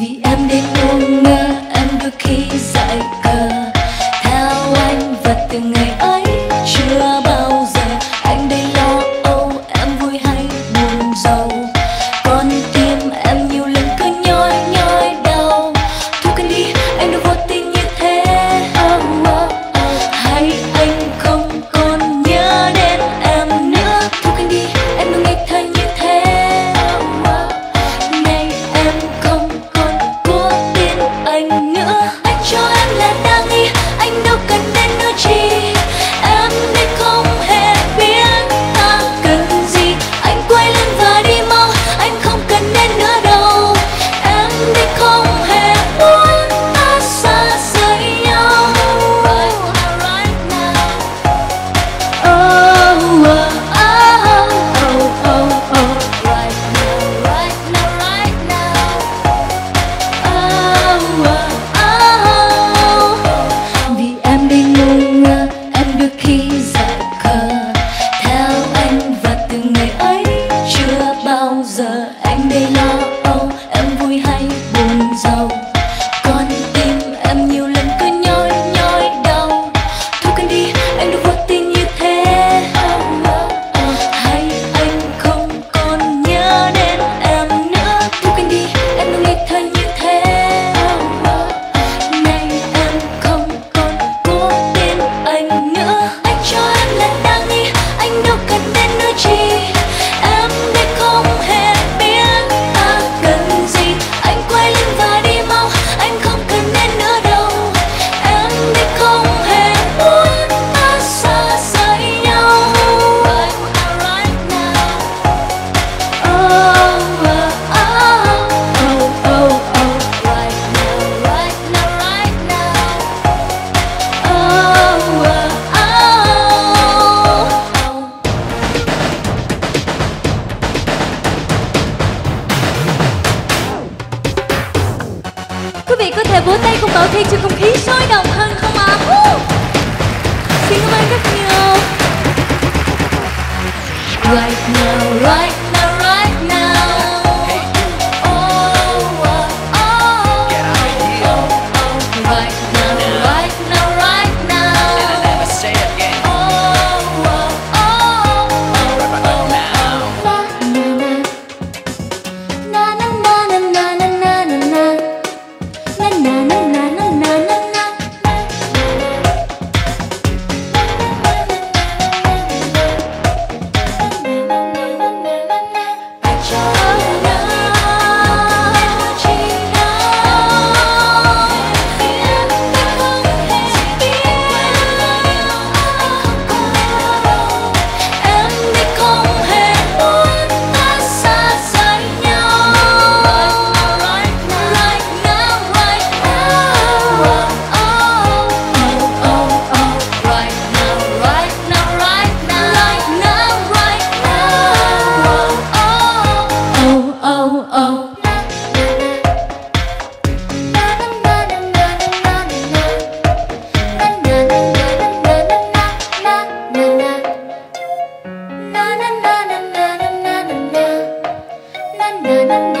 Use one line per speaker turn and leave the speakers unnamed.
vì em đi ngu ngơ em đôi khi dại cờ. Theo anh, và từng ngày có thể vỗ tay cùng bảo thiên cho không khí sôi động hơn không ạ? À? Xin cảm ơn rất nhiều. Right now, right na na